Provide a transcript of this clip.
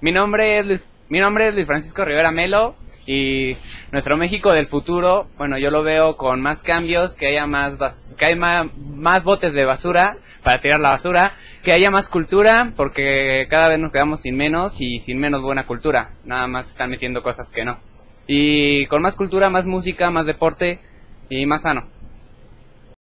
Mi nombre es Luis, mi nombre es Luis Francisco Rivera Melo y nuestro México del futuro, bueno, yo lo veo con más cambios, que haya más bas- que haya más botes de basura para tirar la basura, que haya más cultura, porque cada vez nos quedamos sin menos y sin menos buena cultura, nada más están metiendo cosas que no. Y con más cultura, más música, más deporte y más sano.